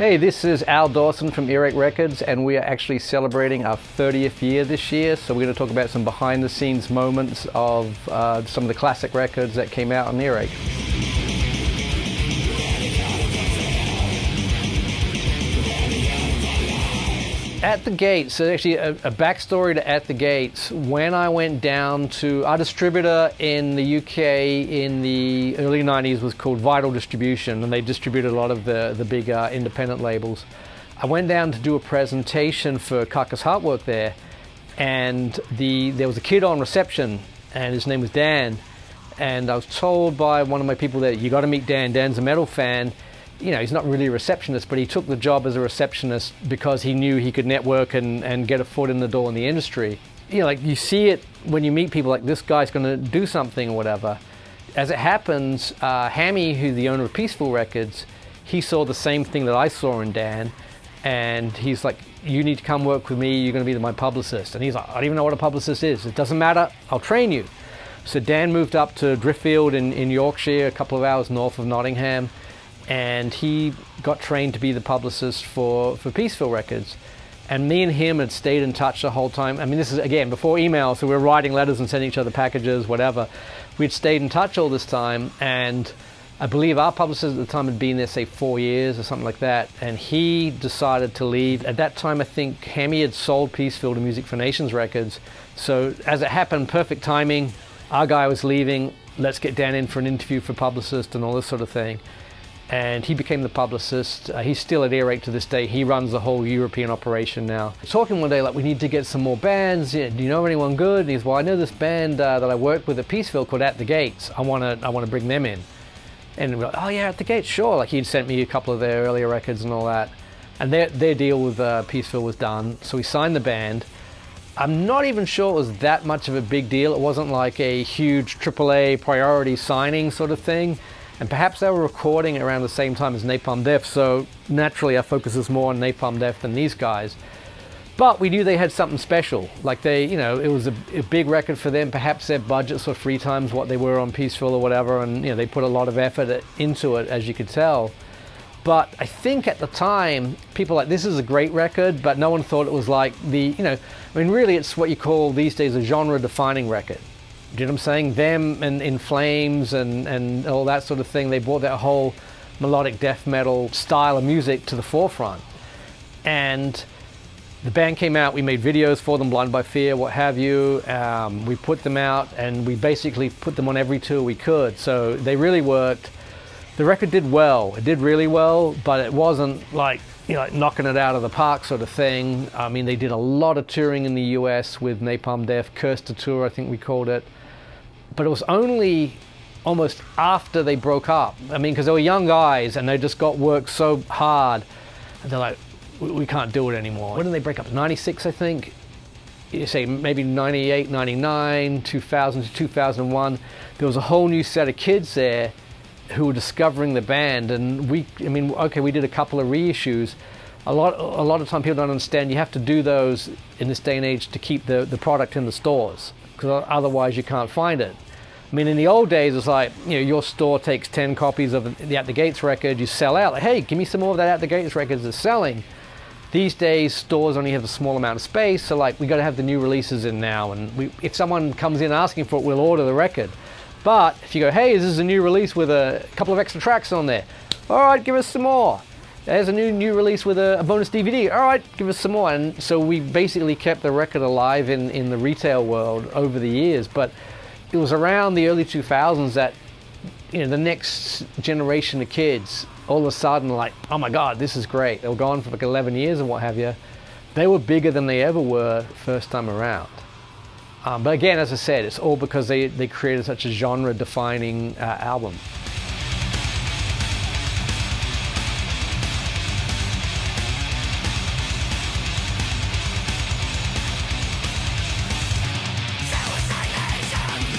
Hey, this is Al Dawson from Earache Records, and we are actually celebrating our 30th year this year. So we're going to talk about some behind the scenes moments of uh, some of the classic records that came out on Earache. At the Gates, actually a, a, backstory to At the Gates. When I went down to our distributor in the UK in the early 90s was called Vital Distribution, and they distributed a lot of the, the big uh, independent labels. I went down to do a presentation for Carcass Heartwork there, and the there was a kid on reception, and his name was Dan. And I was told by one of my people that you got to meet Dan. Dan's a metal fan you know, he's not really a receptionist, but he took the job as a receptionist because he knew he could network and, and get a foot in the door in the industry. You know, like you see it when you meet people like this guy's going to do something or whatever. As it happens, uh, Hammy, who's the owner of Peaceville Records, he saw the same thing that I saw in Dan, and he's like, "You need to come work with me. You're going to be my publicist." And he's like, "I don't even know what a publicist is. It doesn't matter. I'll train you." So Dan moved up to Driffield in, in Yorkshire, a couple of hours north of Nottingham and he got trained to be the publicist for, for Peaceville Records. And me and him had stayed in touch the whole time. I mean, this is again before email, so we were writing letters and sending each other packages, whatever. We'd stayed in touch all this time, and I believe our publicist at the time had been there, say, four years or something like that. And he decided to leave. At that time, I think Hammy had sold Peaceville to Music for Nations Records. So, as it happened, perfect timing. Our guy was leaving. Let's get Dan in for an interview for publicist and all this sort of thing and he became the publicist. Uh, he's still at Earache to this day. He runs the whole European operation now. Talking one day, like, we need to get some more bands. Yeah, do you know anyone good? And he's, well, I know this band uh, that I worked with at Peaceville called At the Gates. I want to, I want to bring them in. And we're like, oh yeah, At the Gates, sure. Like he'd sent me a couple of their earlier records and all that. And their, their deal with uh, Peaceville was done. So we signed the band. I'm not even sure it was that much of a big deal. It wasn't like a huge AAA priority signing sort of thing. And perhaps they were recording around the same time as Napalm Death, so naturally our focus is more on Napalm Death than these guys. But we knew they had something special. Like they, you know, it was a, a, big record for them. Perhaps their budgets were three times what they were on Peaceville or whatever, and you know they put a lot of effort into it, as you could tell. But I think at the time, people like this is a great record, but no one thought it was like the, you know, I mean, really, it's what you call these days a genre-defining record. You know what I'm saying? Them and In Flames and, and all that sort of thing, they brought that whole melodic death metal style of music to the forefront. And the band came out, we made videos for them, Blind by Fear, what have you. Um, we put them out and we basically put them on every tour we could. So they really worked. The record did well, it did really well, but it wasn't like you know, knocking it out of the park sort of thing. I mean, they did a lot of touring in the US with Napalm Death, Curse to Tour, I think we called it but it was only almost after they broke up. I mean, because they were young guys and they just got worked so hard. And they're like, we, we can't do it anymore. When did they break up? 96, I think. You say maybe 98, 99, 2000 to 2001. There was a whole new set of kids there who were discovering the band. And we, I mean, okay, we did a couple of reissues. A lot, a lot of time people don't understand you have to do those in this day and age to keep the, the product in the stores because otherwise you can't find it. I mean, in the old days, it's like, you know, your store takes 10 copies of the At the Gates record, you sell out. Like, hey, give me some more of that At the Gates records that's selling. These days, stores only have a small amount of space, so like, we got to have the new releases in now. And we, if someone comes in asking for it, we'll order the record. But if you go, hey, this is a new release with a couple of extra tracks on there. All right, give us some more. There's a new new release with a, a, bonus DVD. All right, give us some more. And so we basically kept the record alive in, in the retail world over the years. But it was around the early 2000s that you know the next generation of kids all of a sudden like, oh my God, this is great. They were gone for like 11 years and what have you. They were bigger than they ever were first time around. Um, but again, as I said, it's all because they, they created such a genre-defining uh, album.